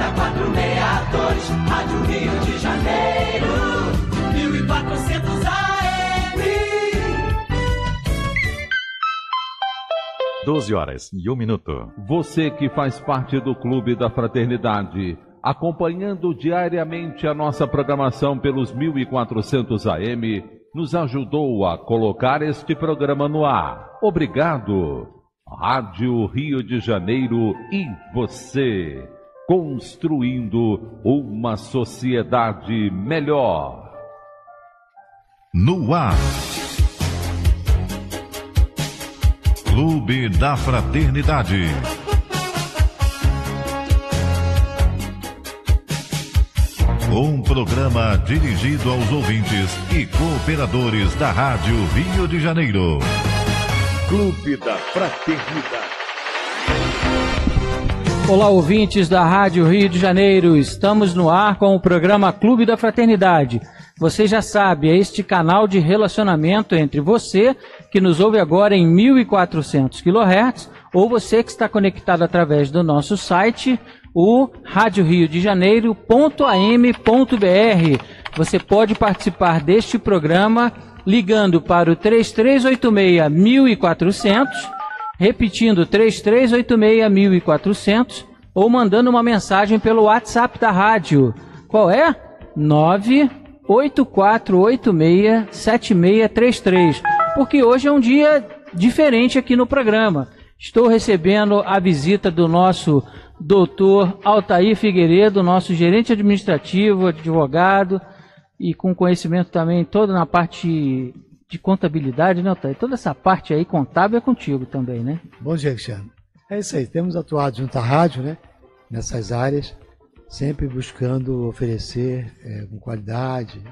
462, Rádio Rio de Janeiro, 1400 AM. 12 horas e 1 minuto. Você que faz parte do Clube da Fraternidade, acompanhando diariamente a nossa programação pelos 1400 AM, nos ajudou a colocar este programa no ar. Obrigado. Rádio Rio de Janeiro e você, construindo uma sociedade melhor. No ar. Clube da Fraternidade. Um programa dirigido aos ouvintes e cooperadores da Rádio Rio de Janeiro. Clube da Fraternidade. Olá, ouvintes da Rádio Rio de Janeiro. Estamos no ar com o programa Clube da Fraternidade. Você já sabe, é este canal de relacionamento entre você, que nos ouve agora em 1400 kHz, ou você que está conectado através do nosso site, o Rádio Rio de Janeiro.am.br. Você pode participar deste programa ligando para o 3386 1400, repetindo 3386 1400 ou mandando uma mensagem pelo WhatsApp da rádio. Qual é? 984867633. Porque hoje é um dia diferente aqui no programa. Estou recebendo a visita do nosso doutor Altair Figueiredo, nosso gerente administrativo, advogado e com conhecimento também todo na parte de contabilidade, né, Altair? Toda essa parte aí contábil é contigo também, né? Bom dia, Cristiano. É isso aí, temos atuado junto à rádio, né? Nessas áreas, sempre buscando oferecer é, com qualidade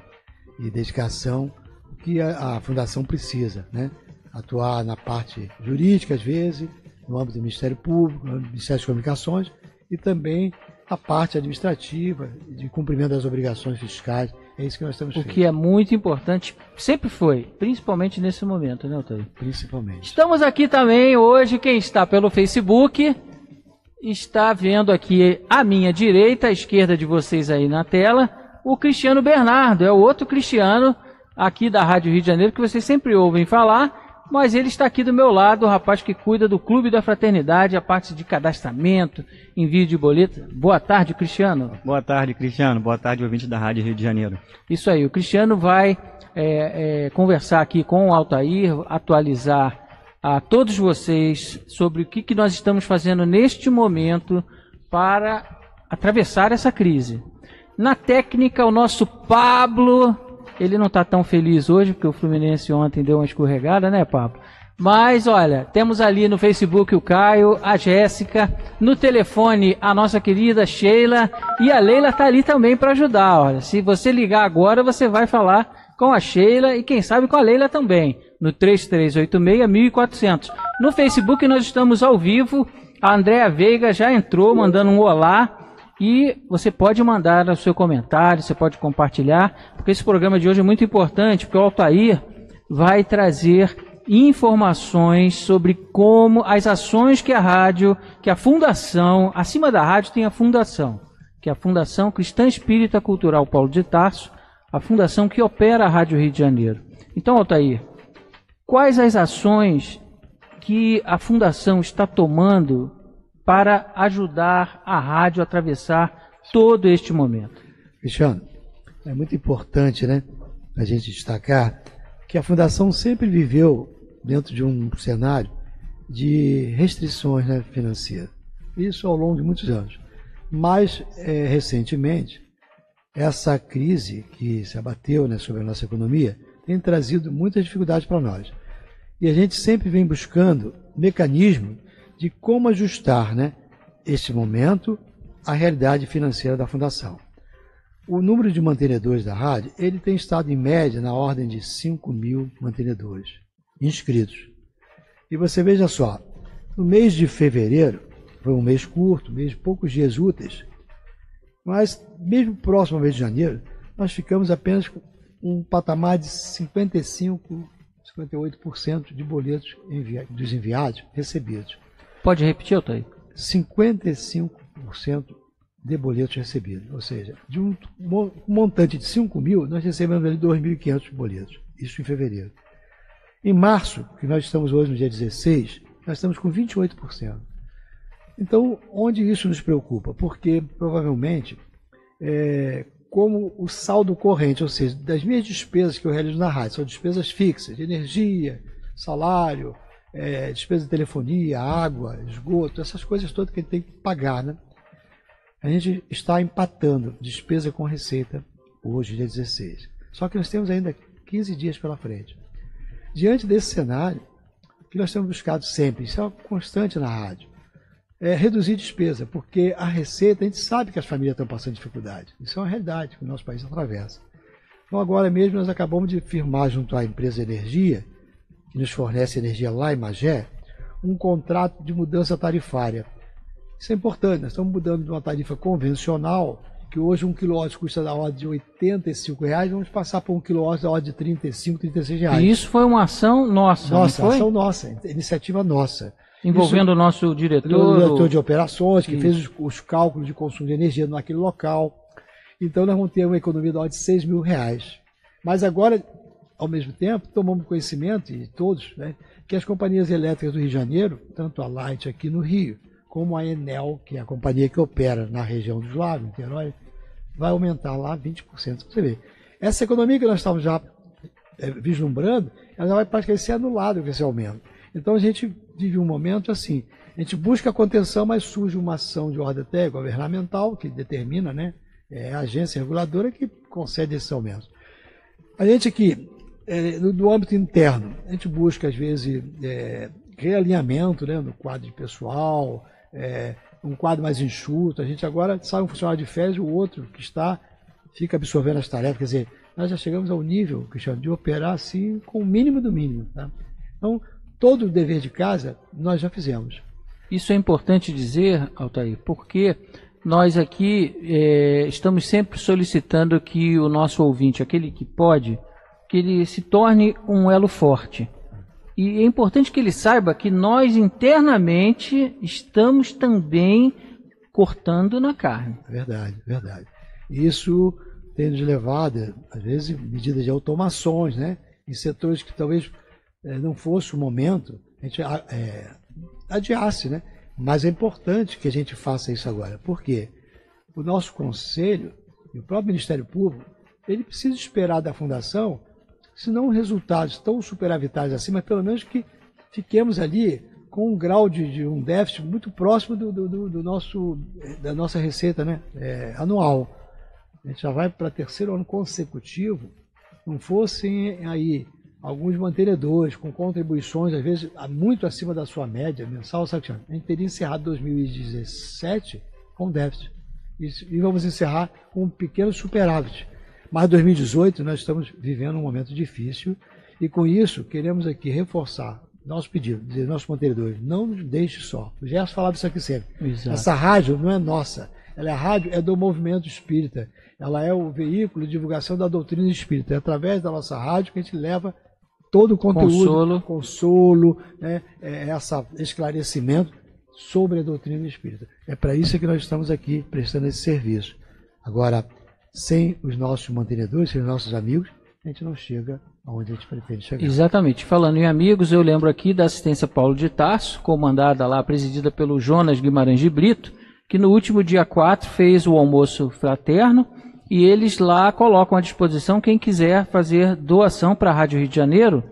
e dedicação o que a, a Fundação precisa, né? Atuar na parte jurídica, às vezes, no âmbito do Ministério Público, no Ministério das Comunicações, e também a parte administrativa, de cumprimento das obrigações fiscais. É isso que nós estamos O que é muito importante, sempre foi, principalmente nesse momento, né, Otávio? Principalmente. Estamos aqui também hoje, quem está pelo Facebook, está vendo aqui à minha direita, à esquerda de vocês aí na tela, o Cristiano Bernardo, é o outro Cristiano aqui da Rádio Rio de Janeiro que vocês sempre ouvem falar, mas ele está aqui do meu lado, o rapaz que cuida do Clube da Fraternidade, a parte de cadastramento, envio de boleto. Boa tarde, Cristiano. Boa tarde, Cristiano. Boa tarde, ouvinte da Rádio Rio de Janeiro. Isso aí, o Cristiano vai é, é, conversar aqui com o Altair, atualizar a todos vocês sobre o que, que nós estamos fazendo neste momento para atravessar essa crise. Na técnica, o nosso Pablo ele não está tão feliz hoje, porque o Fluminense ontem deu uma escorregada, né, Pablo? Mas olha, temos ali no Facebook o Caio, a Jéssica, no telefone a nossa querida Sheila e a Leila está ali também para ajudar. Olha, se você ligar agora, você vai falar com a Sheila e quem sabe com a Leila também, no 3386-1400. No Facebook nós estamos ao vivo, a Andréa Veiga já entrou mandando um olá. E você pode mandar o seu comentário, você pode compartilhar, porque esse programa de hoje é muito importante, porque o Altair vai trazer informações sobre como as ações que a rádio, que a fundação, acima da rádio tem a fundação, que é a Fundação Cristã Espírita Cultural Paulo de Tarso, a fundação que opera a Rádio Rio de Janeiro. Então, Altair, quais as ações que a fundação está tomando para ajudar a rádio a atravessar todo este momento. Cristiano, é muito importante né, a gente destacar que a Fundação sempre viveu dentro de um cenário de restrições né, financeiras. Isso ao longo de muitos anos. Mas, é, recentemente, essa crise que se abateu né, sobre a nossa economia tem trazido muitas dificuldades para nós. E a gente sempre vem buscando mecanismos de como ajustar né, este momento à realidade financeira da Fundação. O número de mantenedores da rádio ele tem estado em média na ordem de 5 mil mantenedores inscritos. E você veja só, no mês de fevereiro, foi um mês curto, mês de poucos dias úteis, mas mesmo próximo ao mês de janeiro, nós ficamos apenas com um patamar de 55, 58% de boletos envia dos enviados recebidos. Pode repetir, Otávio? 55% de boletos recebidos. Ou seja, de um montante de 5 mil, nós recebemos ali 2.500 boletos. Isso em fevereiro. Em março, que nós estamos hoje no dia 16, nós estamos com 28%. Então, onde isso nos preocupa? Porque provavelmente, é, como o saldo corrente, ou seja, das minhas despesas que eu realizo na rádio, são despesas fixas, de energia, salário, é, despesa de telefonia, água, esgoto, essas coisas todas que a gente tem que pagar, né? A gente está empatando despesa com receita hoje, dia 16. Só que nós temos ainda 15 dias pela frente. Diante desse cenário, o que nós temos buscado sempre, isso é uma constante na rádio, é reduzir despesa, porque a receita, a gente sabe que as famílias estão passando dificuldade. Isso é uma realidade que o nosso país atravessa. Então, agora mesmo, nós acabamos de firmar junto à empresa Energia, que nos fornece energia lá em Magé, um contrato de mudança tarifária. Isso é importante, nós estamos mudando de uma tarifa convencional, que hoje um quilowatt custa da ordem de 85 reais, vamos passar para um quilowatt da ordem de 35, 36 reais. E isso foi uma ação nossa, nossa, não foi? ação nossa, iniciativa nossa. Envolvendo isso, o nosso diretor. O diretor de operações, que isso. fez os, os, cálculos de consumo de energia naquele local. Então nós vamos ter uma economia da ordem de 6 mil reais. Mas agora, ao mesmo tempo, tomamos conhecimento, e todos, né, que as companhias elétricas do Rio de Janeiro, tanto a Light aqui no Rio, como a Enel, que é a companhia que opera na região dos lagos, Niterói, vai aumentar lá 20%. Você vê, essa economia que nós estávamos já é, vislumbrando, ela vai praticamente ser anulada com esse aumento. Então a gente vive um momento assim, a gente busca a contenção, mas surge uma ação de ordem até governamental que determina, né? É a agência reguladora que concede esse aumento. A gente aqui, é, no, no, âmbito interno, a gente busca às vezes é, realinhamento né, no quadro de pessoal, é, um quadro mais enxuto. A gente agora sai um funcionário de férias e o outro que está fica absorvendo as tarefas. Quer dizer, nós já chegamos ao nível, Cristiano, de operar assim com o mínimo do mínimo. Tá? Então, todo o dever de casa nós já fizemos. Isso é importante dizer, Altair, porque nós aqui é, estamos sempre solicitando que o nosso ouvinte, aquele que pode, que ele se torne um elo forte. E é importante que ele saiba que nós internamente estamos também cortando na carne. Verdade, verdade. Isso tem nos levado, às vezes, medidas de automações, né? Em setores que talvez é, não fosse o momento, a gente é, adiasse, né? Mas é importante que a gente faça isso agora. Por quê? O nosso conselho e o próprio Ministério Público, ele precisa esperar da fundação se não resultados tão superavitários assim, mas pelo menos que fiquemos ali com um grau de, de um déficit muito próximo do, do, do, nosso, da nossa receita né, é, anual. A gente já vai para terceiro ano consecutivo, não fossem aí alguns mantenedores com contribuições, às vezes, muito acima da sua média mensal, sabe? a gente teria encerrado 2017 com déficit. E vamos encerrar com um pequeno superávit. Mas 2018 nós estamos vivendo um momento difícil e com isso queremos aqui reforçar nosso pedido, dizer nossos mantenedores, não nos deixe só. O Gerson falava isso aqui sempre. Exato. Essa rádio não é nossa. Ela é a rádio, é do movimento espírita. Ela é o veículo de divulgação da doutrina espírita. É através da nossa rádio que a gente leva todo o conteúdo, consolo, consolo né, é essa esclarecimento sobre a doutrina espírita. É para isso que nós estamos aqui prestando esse serviço. Agora, sem os nossos mantenedores, sem os nossos amigos, a gente não chega aonde a gente pretende chegar. Exatamente. Falando em amigos, eu lembro aqui da assistência Paulo de Tarso, comandada lá, presidida pelo Jonas Guimarães de Brito, que no último dia 4 fez o almoço fraterno e eles lá colocam à disposição quem quiser fazer doação para a Rádio Rio de Janeiro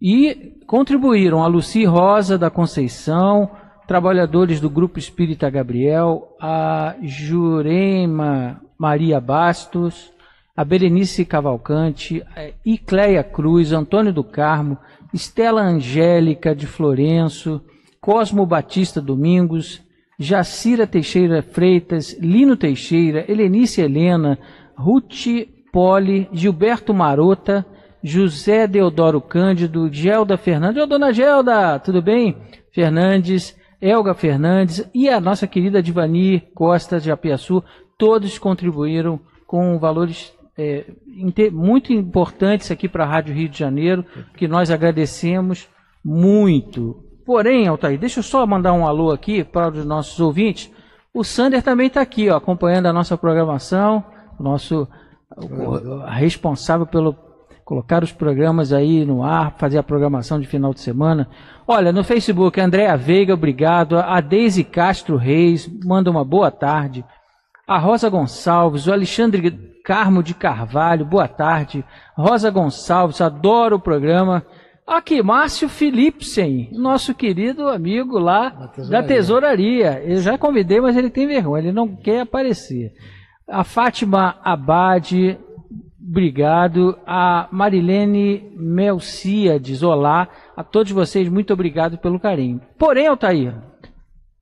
e contribuíram a Luci Rosa da Conceição, trabalhadores do Grupo Espírita Gabriel, a Jurema Maria Bastos, a Berenice Cavalcante, a Icleia Cruz, Antônio do Carmo, Estela Angélica de Florenço, Cosmo Batista Domingos, Jacira Teixeira Freitas, Lino Teixeira, Helenice Helena, Ruth Poli, Gilberto Marota, José Deodoro Cândido, Gelda Fernandes. Ô, dona Gelda, tudo bem? Fernandes, Elga Fernandes e a nossa querida Divani Costa de Apiaçu. Todos contribuíram com valores é, muito importantes aqui para a Rádio Rio de Janeiro, que nós agradecemos muito. Porém, Altair, deixa eu só mandar um alô aqui para os nossos ouvintes, O Sander também está aqui, ó, acompanhando a nossa programação, o nosso o- o- responsável pelo colocar os programas aí no ar, fazer a programação de final de semana. Olha, no Facebook, Andréa Veiga, obrigado. A Deise Castro Reis, manda uma boa tarde. A Rosa Gonçalves, o Alexandre Carmo de Carvalho, boa tarde. Rosa Gonçalves, adoro o programa. Aqui, Márcio Philipsen, nosso querido amigo lá tesouraria. da tesouraria. Eu já convidei, mas ele tem vergonha, ele não quer aparecer. A Fátima Abade, obrigado. A Marilene Melciades, olá. A todos vocês, muito obrigado pelo carinho. Porém, Altair,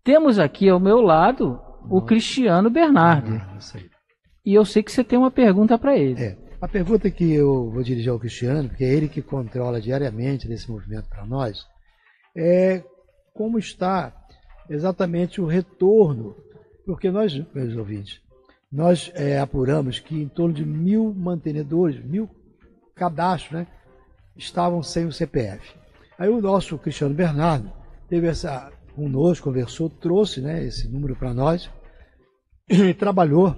temos aqui ao meu lado o Cristiano Bernardi. Isso aí. E eu sei que você tem uma pergunta para ele. É. A pergunta que eu vou dirigir ao Cristiano, porque é ele que controla diariamente nesse movimento para nós, é como está exatamente o retorno. Porque nós, meus ouvintes, nós é, apuramos que em torno de mil mantenedores, mil cadastros, né, estavam sem o CPF. Aí o nosso Cristiano Bernardo teve essa conosco, conversou, trouxe né, esse número para nós e trabalhou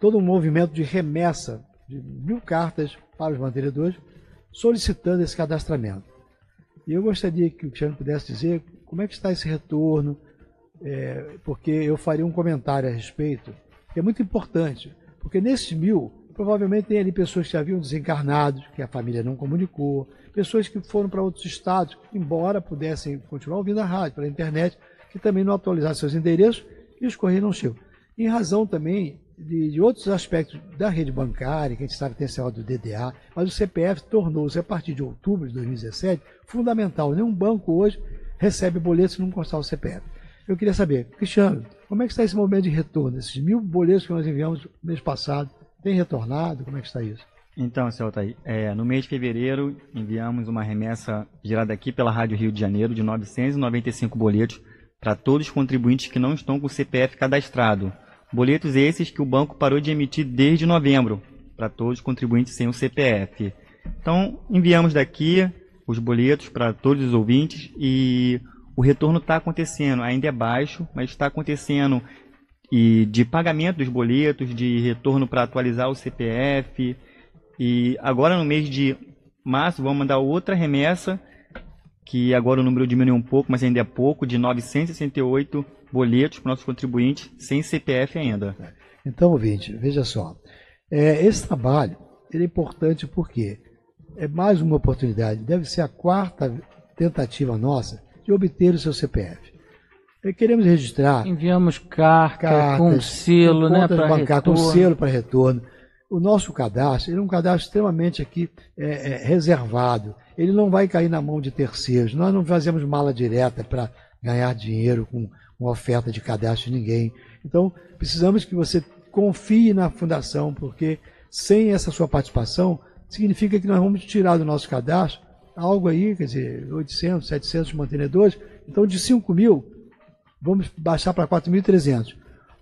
todo um movimento de remessa de mil cartas para os mantenedores solicitando esse cadastramento. E eu gostaria que o Cristiano pudesse dizer como é que está esse retorno, é, porque eu faria um comentário a respeito, que é muito importante, porque nesses mil, provavelmente tem ali pessoas que haviam desencarnado, que a família não comunicou, pessoas que foram para outros estados, embora pudessem continuar ouvindo a rádio, pela internet, que também não atualizaram seus endereços e os correios não chegam. Em razão também de, de outros aspectos da rede bancária, que a gente sabe que tem esse do DDA, mas o CPF tornou-se, a partir de outubro de 2017, fundamental. Nenhum banco hoje recebe boletos se não constar o CPF. Eu queria saber, Cristiano, como é que está esse momento de retorno? Esses mil boletos que nós enviamos mês passado, tem retornado? Como é que está isso? Então, seu Altair, é, no mês de fevereiro enviamos uma remessa gerada aqui pela Rádio Rio de Janeiro de 995 boletos para todos os contribuintes que não estão com o CPF cadastrado. Boletos esses que o banco parou de emitir desde novembro para todos os contribuintes sem o CPF. Então, enviamos daqui os boletos para todos os ouvintes e o retorno está acontecendo. Ainda é baixo, mas está acontecendo e de pagamento dos boletos, de retorno para atualizar o CPF. E agora no mês de março vamos mandar outra remessa, que agora o número diminuiu um pouco, mas ainda é pouco, de 968 boletos para nossos contribuintes sem CPF ainda. Então, ouvinte, veja só. É, esse trabalho é importante porque é mais uma oportunidade, deve ser a quarta tentativa nossa de obter o seu CPF. E queremos registrar Enviamos carta cartas, com selo, né, para bancárias, com retorno. selo para retorno. O nosso cadastro ele é um cadastro extremamente aqui é, é, reservado. Ele não vai cair na mão de terceiros. Nós não fazemos mala direta para ganhar dinheiro com uma oferta de cadastro de ninguém. Então, precisamos que você confie na fundação, porque sem essa sua participação, significa que nós vamos tirar do nosso cadastro algo aí, quer dizer, 800, 700 mantenedores. Então, de 5 mil, vamos baixar para 4.300.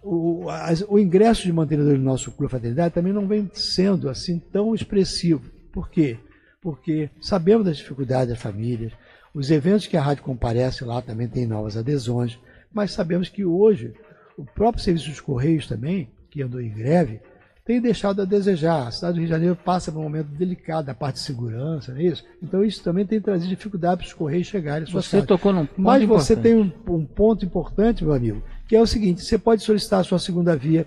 O, o ingresso de mantenedores do nosso Clube Fraternidade também não vem sendo assim tão expressivo. Por quê? Porque sabemos das dificuldades das famílias, os eventos que a rádio comparece lá também tem novas adesões, mas sabemos que hoje o próprio Serviço dos Correios também, que andou em greve, tem deixado a desejar. A cidade do Rio de Janeiro passa por um momento delicado da parte de segurança, não é isso? Então isso também tem trazido dificuldade para os Correios chegarem Você casas. tocou num ponto Mas você importante. tem um, um ponto importante, meu amigo, que é o seguinte: você pode solicitar a sua segunda via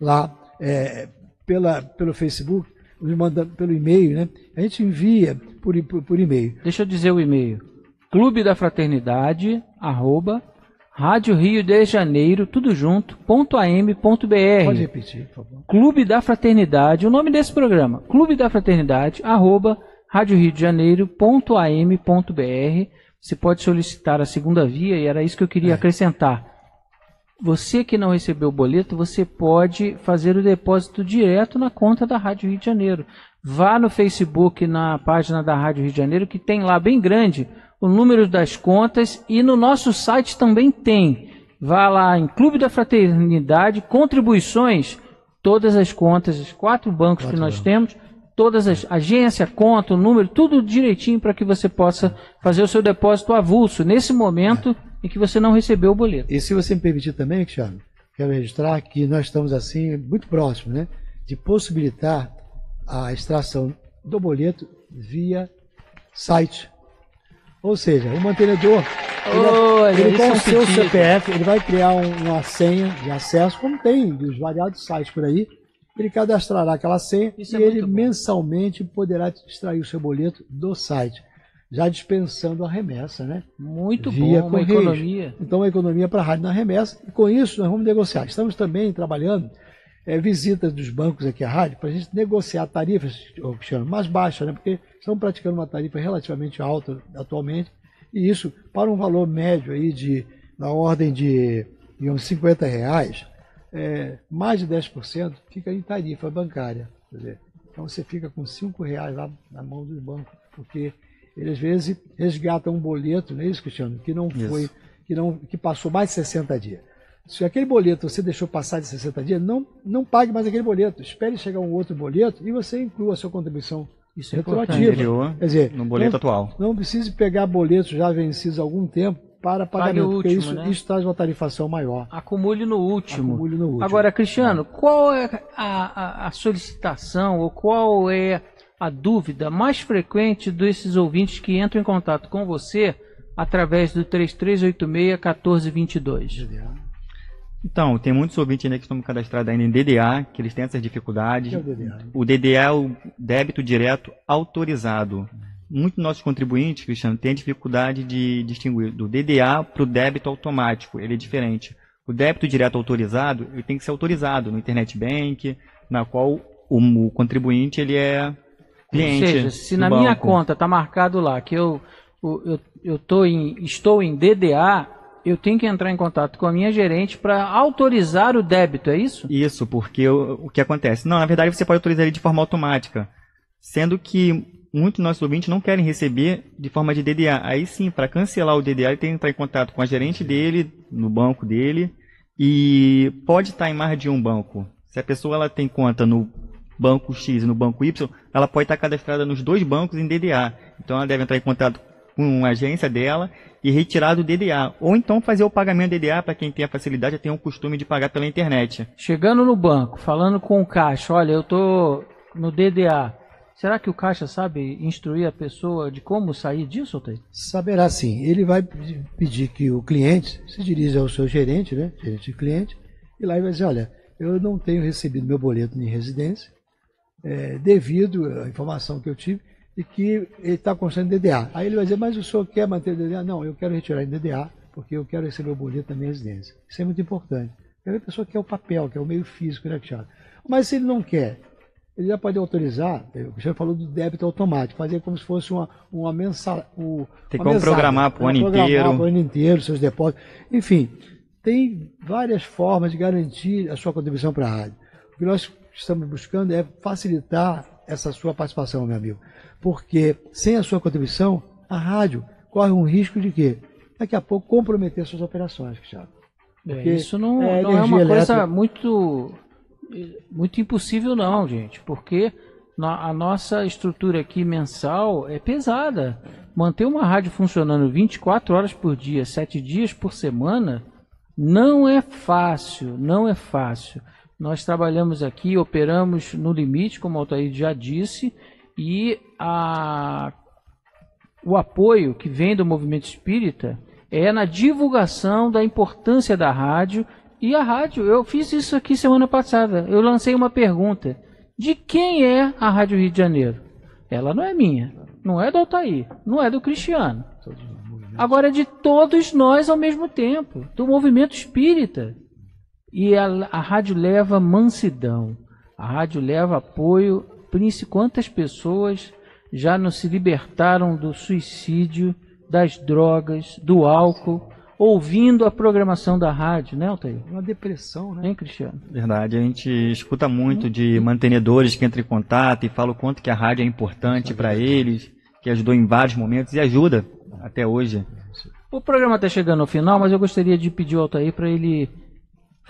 lá é, pela, pelo Facebook, manda pelo e-mail, né? A gente envia por, por, por e-mail. Deixa eu dizer o e-mail. Clube da Fraternidade, arroba, Rádio Rio de Janeiro, tudo junto, ponto am, ponto br. Pode repetir, por favor. Clube da Fraternidade, o nome desse programa, Clube da Fraternidade, arroba, Rádio Rio de Janeiro, ponto am, ponto br. Você pode solicitar a segunda via e era isso que eu queria acrescentar. Você que não recebeu o boleto, você pode fazer o depósito direto na conta da Rádio Rio de Janeiro. Vá no Facebook, na página da Rádio Rio de Janeiro, que tem lá bem grande o número das contas e no nosso site também tem. Vá lá em Clube da Fraternidade, contribuições, todas as contas, os quatro bancos que nós temos, todas as agência, conta, o número, tudo direitinho para que você possa fazer o seu depósito avulso nesse momento em que você não recebeu o boleto. E se você me permitir também, Cristiano, quero registrar que nós estamos assim muito próximos, né, de possibilitar a extração do boleto via site. Ou seja, o mantenedor Olha, ele, ele é com um o seu pedido. CPF, ele vai criar um- uma senha de acesso, como tem dos variados sites por aí. Ele cadastrará aquela senha Isso e é ele mensalmente poderá extrair o seu boleto do site, já dispensando a remessa, né? Muito via bom, uma economia. Então, uma economia para a rádio na remessa. E com isso, nós vamos negociar. Estamos também trabalhando eh, visitas dos bancos aqui à rádio para a gente negociar tarifas, Cristiano, mais baixas, né? Porque estamos praticando uma tarifa relativamente alta atualmente. E isso, para um valor médio aí de, na ordem de, uns 50 reais, eh, mais de 10% fica em tarifa bancária. Dizer, então você fica com 5 reais lá na mão dos bancos, porque eles às vezes resgatam um boleto, não é isso, Cristiano? Que não Isso. foi, que, não, que passou mais de 60 dias. Se aquele boleto você deixou passar de 60 dias, não, não pague mais aquele boleto. Espere chegar um outro boleto e você inclua a sua contribuição Isso é retroativa. importante. Anterior, Quer dizer, no boleto não, atual. não precise pegar boletos já vencidos há algum tempo para pagamento, o porque último, isso, né? isso traz uma tarifação maior. Acumule no último. Acumule no último. Agora, Cristiano, qual é a, a- a solicitação ou qual é a dúvida mais frequente desses ouvintes que entram em contato com você através do 3386-1422? Então, tem muitos ouvintes ainda que estão cadastrados ainda em DDA, que eles têm essas dificuldades. É o DDA? O DDA é o débito direto autorizado. Muitos nossos contribuintes, Cristiano, têm dificuldade de distinguir do DDA para o débito automático. Ele é diferente. O débito direto autorizado, ele tem que ser autorizado no Internet Bank, na qual o, o contribuinte ele é cliente. Ou seja, se do na minha banco. conta está marcado lá que eu, eu, eu tô em, estou em DDA, eu tenho que entrar em contato com a minha gerente para autorizar o débito, é isso? Isso, porque o, o que acontece? Não, na verdade você pode autorizar ele de forma automática. Sendo que muitos nossos ouvintes não querem receber de forma de DDA. Aí sim, para cancelar o DDA, ele tem que entrar em contato com a gerente dele, no banco dele, e pode estar em mais de um banco. Se a pessoa ela tem conta no banco X e no banco Y, ela pode estar cadastrada nos dois bancos em DDA. Então ela deve entrar em contato com a agência dela e retirar do DDA. Ou então fazer o pagamento DDA para quem tem a facilidade, já tem o costume de pagar pela internet. Chegando no banco, falando com o caixa, olha, eu tô no DDA. Será que o caixa sabe instruir a pessoa de como sair disso, Altair? Saberá sim. Ele vai pedir- que o cliente se dirija ao seu gerente, né? Gerente de cliente, e lá ele vai dizer, olha, eu não tenho recebido meu boleto em residência, é, devido à informação que eu tive, e que ele está constando DDA. Aí ele vai dizer, mas o senhor quer manter o DDA? Não, eu quero retirar em DDA, porque eu quero receber o boleto da minha residência. Isso é muito importante. Porque a pessoa quer o papel, quer o meio físico, né, Cristiano? Mas se ele não quer, ele já pode autorizar, o senhor falou do débito automático, fazer como se fosse uma, uma mensal. o- Tem como mesada, programar pro né? ano Programar inteiro. pro ano inteiro, seus depósitos. Enfim, tem várias formas de garantir a sua contribuição para a rádio. O que nós estamos buscando é facilitar essa sua participação, meu amigo. Porque sem a sua contribuição, a rádio corre um risco de quê? Daqui a pouco comprometer suas operações, Cristiano. É, Porque isso não é não é, uma coisa elétrica. muito, muito impossível, não, gente, porque a nossa estrutura aqui mensal é pesada. Manter uma rádio funcionando 24 horas por dia, 7 dias por semana, não é fácil, não é fácil. Nós trabalhamos aqui, operamos no limite, como o Altair já disse, e a o apoio que vem do movimento espírita é na divulgação da importância da rádio. E a rádio, eu fiz isso aqui semana passada. Eu lancei uma pergunta: de quem é a Rádio Rio de Janeiro? Ela não é minha, não é do Altair, não é do Cristiano. Agora é de todos nós ao mesmo tempo, do movimento espírita. E a, a rádio leva mansidão, a rádio leva apoio. Quantas pessoas já não se libertaram do suicídio, das drogas, do álcool, ouvindo a programação da rádio, né, Altair? Uma depressão, né? Hein, Cristiano? Verdade, a gente escuta muito de mantenedores que entram em contato e falam o quanto que a rádio é importante para eles, que ajudou em vários momentos e ajuda até hoje. O programa está chegando ao final, mas eu gostaria de pedir ao Altair para ele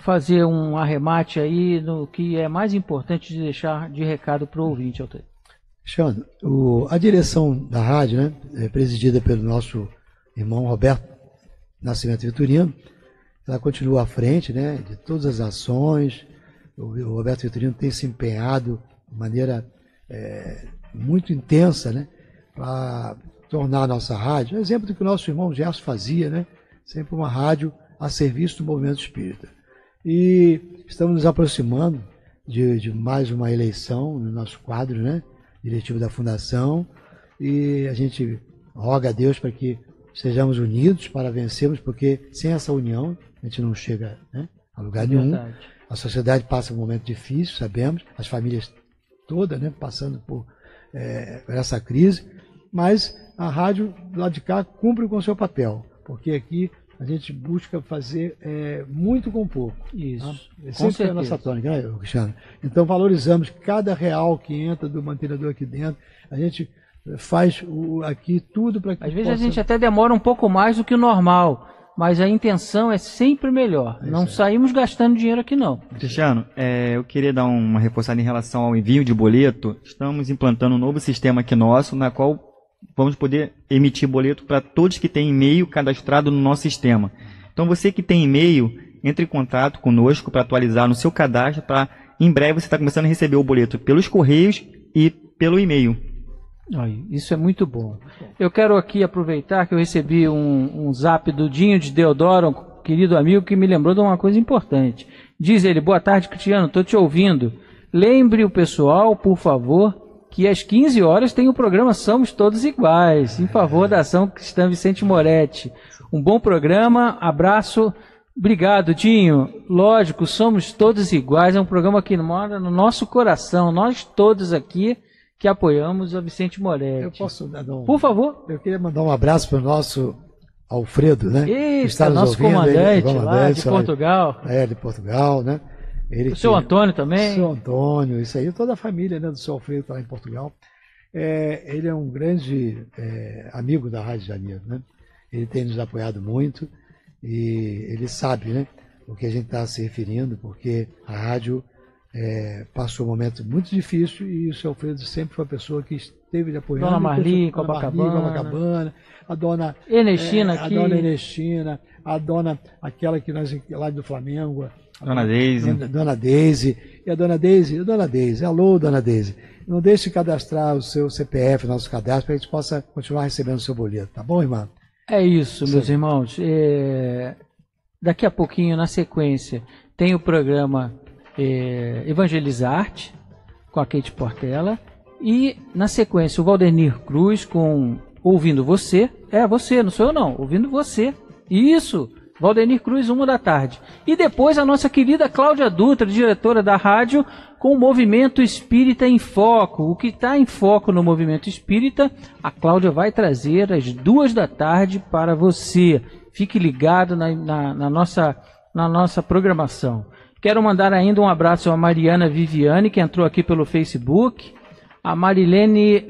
fazer um arremate aí no que é mais importante de deixar de recado para o ouvinte, Altair. O- a direção da rádio, né, é presidida pelo nosso irmão Roberto Nascimento Vitorino, ela continua à frente né, de todas as ações. O, o Roberto Vitorino tem se empenhado de maneira é, muito intensa né, para tornar a nossa rádio, exemplo do que o nosso irmão Gerson fazia, né, sempre uma rádio a serviço do movimento espírita. E estamos nos aproximando de, de mais uma eleição no nosso quadro né, diretivo da Fundação e a gente roga a Deus para que sejamos unidos para vencermos, porque sem essa união a gente não chega né, a lugar é nenhum. A sociedade passa um momento difícil, sabemos, as famílias todas né, passando por, é, por essa crise, mas a rádio lá de cá cumpre com o seu papel, porque aqui a gente busca fazer é, muito com pouco. Isso. Tá? Sempre a nossa tônica, né, Cristiano? Então valorizamos cada real que entra do mantenedor aqui dentro. A gente faz o, aqui tudo para que. Às vezes possa... a gente até demora um pouco mais do que o normal, mas a intenção é sempre melhor. É não saímos gastando dinheiro aqui não. Cristiano, é, eu queria dar uma reforçada em relação ao envio de boleto. Estamos implantando um novo sistema aqui nosso, na qual vamos poder emitir boleto para todos que têm e-mail cadastrado no nosso sistema. Então você que tem e-mail, entre em contato conosco para atualizar no seu cadastro, para em breve você está começando a receber o boleto pelos correios e pelo e-mail. Isso é muito bom. Eu quero aqui aproveitar que eu recebi um, um zap do Dinho de Deodoro, um querido amigo, que me lembrou de uma coisa importante. Diz ele, boa tarde, Cristiano, estou te ouvindo. Lembre o pessoal, por favor, que às 15 horas tem o programa Somos Todos Iguais, em favor da ação Cristã Vicente Moretti. Um bom programa, abraço. Obrigado, Dinho. Lógico, somos todos iguais. É um programa que mora no nosso coração. Nós todos aqui que apoiamos a Vicente Moretti. Eu posso dar um... Por favor. Eu queria mandar um abraço para o nosso Alfredo, né? Isso, está nosso ouvindo, comandante, ele, lá de Portugal. É, de Portugal, né? Ele o seu Antônio também. O seu Antônio, isso aí, toda a família né, do seu Alfredo está lá em Portugal. É, ele é um grande é, amigo da Rádio Janeiro, né? Ele tem nos apoiado muito e ele sabe, né? O que a gente está se referindo, porque a rádio é, passou um momento muito difícil e o seu Alfredo sempre foi a pessoa que esteve de apoiando. Dona Marli, Copacabana. Marli, Copacabana. A dona Ernestina é, aqui. A dona Ernestina, a dona, aquela que nós, lá do Flamengo. Dona Deise. Dona, dona Deise. E a dona Deise, a dona Deise, alô, dona Deise. Não deixe de cadastrar o seu CPF, nosso cadastro, para a gente possa continuar recebendo o seu boleto, tá bom, irmão? É isso, meus Sim. irmãos. É... Daqui a pouquinho, na sequência, tem o programa é, Evangelizarte, com a Kate Portela. E, na sequência, o Valdenir Cruz com Ouvindo Você. É, você, não sou eu não. Ouvindo Você. Isso! Valdenir Cruz, uma da tarde. E depois a nossa querida Cláudia Dutra, diretora da rádio, com o Movimento Espírita em Foco. O que está em foco no Movimento Espírita, a Cláudia vai trazer às duas da tarde para você. Fique ligado na, na, na nossa, na nossa programação. Quero mandar ainda um abraço a Mariana Viviane, que entrou aqui pelo Facebook. A Marilene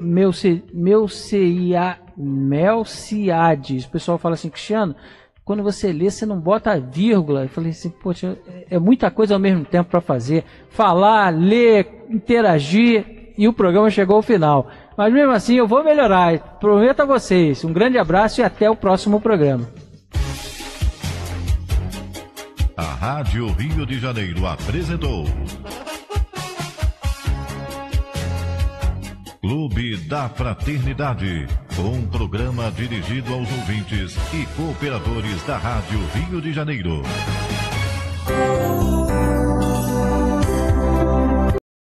Melciades. O pessoal fala assim, Cristiano, quando você lê, você não bota a vírgula. Eu falei assim, poxa, é muita coisa ao mesmo tempo para fazer. Falar, ler, interagir e o programa chegou ao final. Mas mesmo assim, eu vou melhorar. Prometo a vocês. Um grande abraço e até o próximo programa. A Rádio Rio de Janeiro apresentou. Clube da Fraternidade, um programa dirigido aos ouvintes e cooperadores da Rádio Rio de Janeiro.